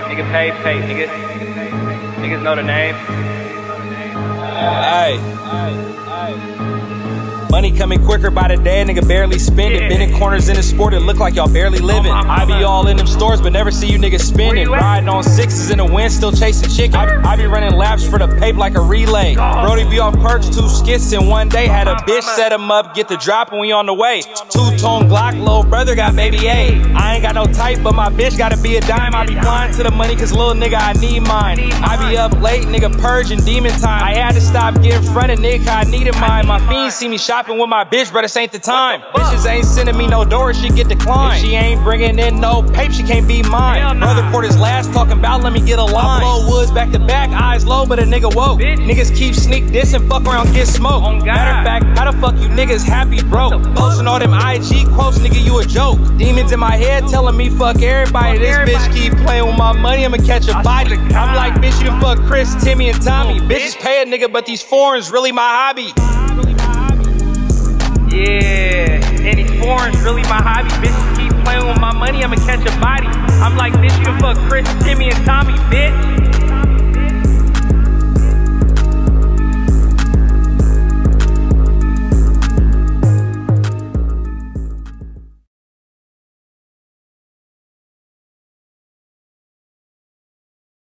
pay, pay, niggas. Niggas know the name. Hey. Money coming quicker by the day, nigga barely spend it. Been in corners in the sport, it look like y'all barely living. I be all in them stores, but never see you niggas spending. Riding on sixes in the wind, still chasing chicken. I, I be running laps for the pape like a relay. Brody be off perks, two skits in one day. Had a bitch set him up, get the drop, and we on the way. Two tone Glock, little brother got baby A. I ain't got no type, but my bitch gotta be a dime. I be blind to the money, cause little nigga, I need mine. I be up late, nigga, purging demon time. I had to stop getting fronted, nigga, I needed mine. My fiends see me shopping with my bitch, but this ain't the time. The? Bitches ain't sending me no doors, she get declined. If she ain't bringing in no pape, she can't be mine. Nah. Brother poured his last talking about let me get a line. I blow woods back to back, eyes low, but a nigga woke. Bitch. Niggas keep sneak this and fuck around, get smoked. God. Matter of fact, how the fuck you niggas happy, bro? What the fuck? Posting all them IG quotes, nigga, you a joke. Demons in my head telling me fuck everybody. Fuck this bitch keep playing with my money, I'ma catch a I body. I'm like, bitch, you done fuck Chris, Timmy, and Tommy. Oh, Bitches pay a nigga, but these foreigns really my hobby. Yeah, and these foreigns really my hobby. Bitches keep playing with my money, I'ma catch a body. I'm like, bitch, you can fuck Chris, Timmy, and bitch.